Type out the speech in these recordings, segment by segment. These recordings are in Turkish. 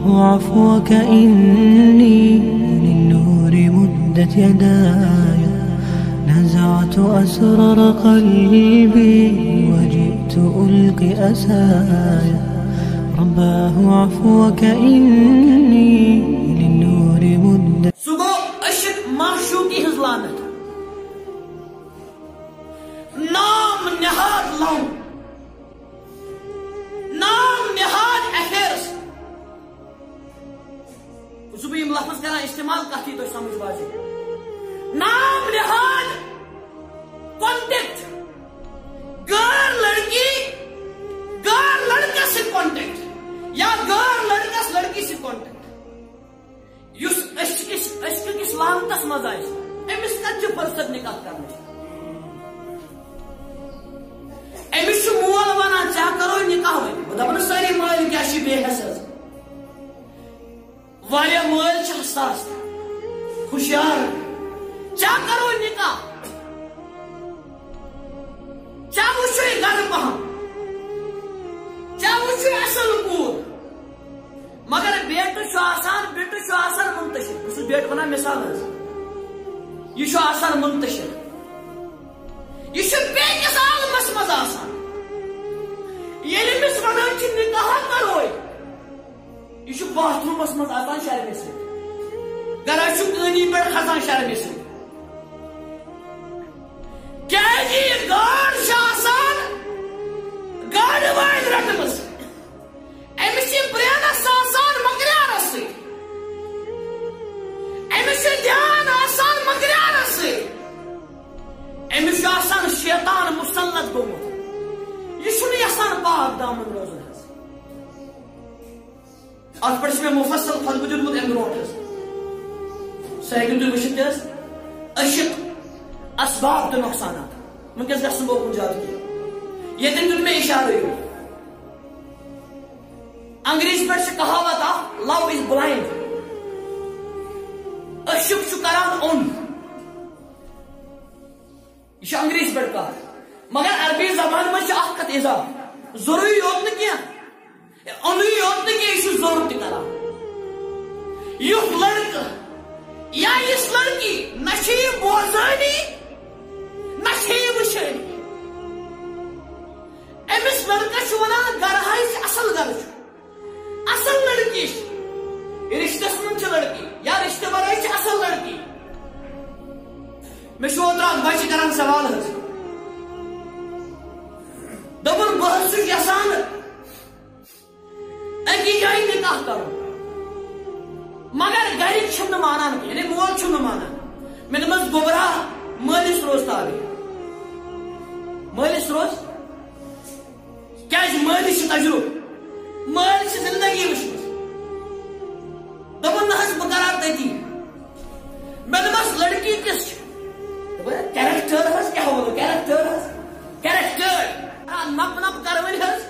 الله عفوك إني للنور مدت يداي نزعت أسرار قلبي وجئت ألقي أسايا رباه عفوك إني للنور مدت Su goo ışık mahşuki hızlanır. Nam nihad laun. نیران استعمال کرتی تو سمجھ بازی نام نہاد کونٹیکٹ گر لڑکی گر لڑکی سے کونٹیکٹ یا گر لڑکی سے لڑکی سے کونٹیکٹ یوس عشق عشق کس لامتس مز امیس کچھ کتھ فرصت نکاح کرنے أمس مول بنا چاہ کرو نکاح واریاں مول چھ حساس خوشیار چا کرو نکاح چا وچھو وٕچھوے گھر پہم چا وچھو وٕچھوے اصل کوٗر مگر بیٹ چھُ آسان بیٹ چھُ آسان منتشر اس بیٹ بنا مثال ہے یہ یہِ آسان منتشر یہ یہِ چھُ بیٚکِس عالمس منٛز آسان bahtrumas mazatan şerbesi. Garaşuk gani ber kazan şerbesi. Geldi gar şahsan gar var rakımız. Emisi briyana sasan magri arası. Emisi diyan asan magri arası. Emisi asan şeytan musallat bulmuş. Yüşünü yasan bağ damını. यह यसान पाक दामन रोजन अत पे मे मुफसल खतब दिलमुत अम ब्रोट सह हेकु तुम वचित अशिक असबाब तो नुकसान वनकस गो कुन ज्यादा कह ये दिन मे इशारे यो अंग्रेज पे कहावत आ लव इज ब्लाइंड अशुक करान ओन यह अंग्रेज पे कह मगर अरबी जबान में कत इजा जरूरी योत कह own e, onu yorduk ki ഒന്നും യേശു സോർത്തുകളാം yuhlarını ya yislar ki naşeyi bozani naşeyi bışani emis larka şuvana garahayız asıl garışı asıl larkiş riştesinin çılarki ya rişte barayış asıl larki meşu oturan başı karan saval hız dabur bahsü گناہ مگر گرک مانا مانان یعنی مول مانا نہ مانان مےٚ دوٚپمَس روز تابے مٲلِس روز کیا مٲلِس تجربہ تجرُبہٕ زندگی وٕچھمٕژ دوٚپُن نہ حظ بہٕ کَرٕ تٔتی مےٚ دوٚپمَس لٔڑکی کیریکٹر حظ کیا وَنو کیریکٹر حظ کیریکٹر نپ نپ وٕنۍ حظ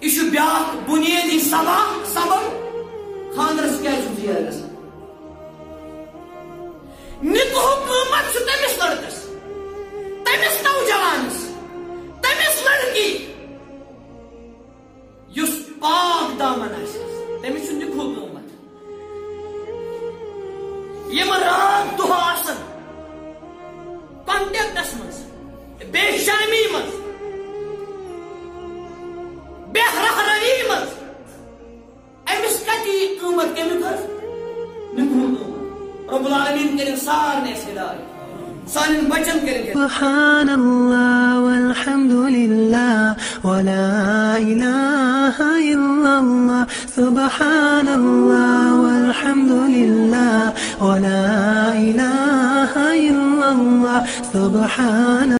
یہِ چھُ بیٛاکھ بُنیٲدی سبق سبق خانٛدرَس کیٛازِ چھُ ژیر گژھان نِکہُک قۭمَت چھُ تٔمِس لٔڑکَس تٔمِس نوجوانَس تٔمِس لٔڑکی یُس پاک دامن آسہِ تٔمِس چھُ نِکہُک قۭمَت یِمہٕ راتھ دۄہ آسَن کۄنٹیکٹَس منٛز بیٚیہِ شٲمی منٛز سبحان الله والحمد لله ولا إله إلا الله. سبحان الله والحمد لله ولا إله إلا الله. سبحان